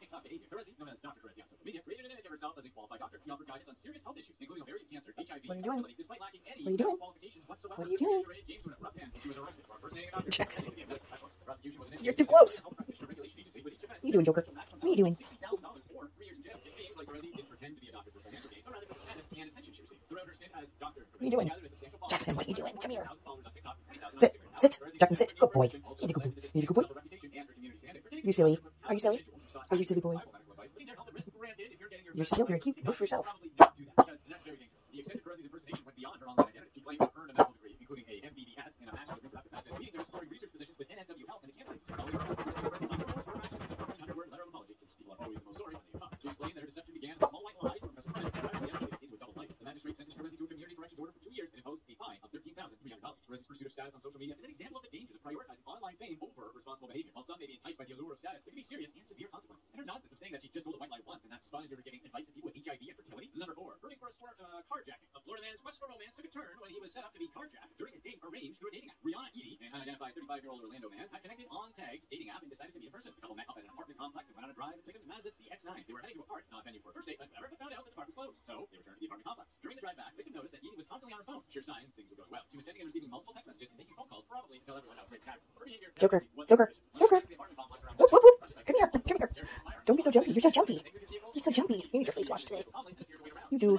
TikTok behavior. Terezi, known as Dr. Terezi on social media, created an image of herself as a qualified doctor. She offered guidance on serious health issues, including ovarian cancer, HIV, What are you doing? despite lacking any What are you doing? qualifications whatsoever. What are you doing? James went rough hand she was arrested for impersonating a doctor. Jackson. The prosecution was You're too close. Health Practitioner Regulation Agency, with each offense What are you doing, Joker? What are you doing? $60,000 or three years in jail. It seems like Terezi didn't pretend to be a doctor for financial gain, but rather for the status and attention she received. Throughout her stint as Dr. What are you doing? She gathered a substantial following. Jackson, what are you doing? Come here. followers on TikTok, 20,000 Sit, sit. Jackson, sit. Good oh, boy. also He's a good boy. He's a good boy. her reputation and her community standing, particularly You silly. Are you silly? Are you silly boy? You're still very cute. Vote for yourself. Probably don't do that because that's very dangerous. The extent of impersonation went beyond her online identity. She claimed to earn a medical degree, including a MBBS and a Master's of Reproductive Medicine, leading to restoring research positions with NSW Health and the Cancer Institute. Following her arrest, Terezi requested Dr. Moore's for action and a 100-word letter of apology, since people are always the most sorry when they come. She explained that her deception began as a small white lie from Professor Brennan and rapidly escalated into a double life. The magistrate sentenced Terezi to a community corrections order for two years and imposed a fine of $13,300. Terezi's pursuit of status on social media is an example of the dangers of prioritizing online fame over responsible behavior. While some may be enticed by the allure of status, can be serious and severe consequences. Nonsense of saying that she just told a white lie once and that spun into her giving advice to people with HIV and fertility. Number four, burning for a sport, uh, carjacking. A Florida man's quest for romance took a turn when he was set up to be carjacked during a date arranged through a dating app. Rihanna Eady, an unidentified 35-year-old Orlando man, had connected on Tag dating app and decided to meet in person. The couple met up at an apartment complex and went on a drive in Pickham's Mazda CX-9. They were heading to a park, not a venue for a first date, but never found out that the park was closed. So they returned to the apartment complex. During the drive back, Pickham noticed that Eady was constantly on her phone. Sure sign things were going well. She was sending and receiving multiple text messages and making phone calls, probably until everyone else pattern. Her behavior Joker, Joker, so jumpy. You're so jumpy. You're so jumpy. You need your face wash today. You do.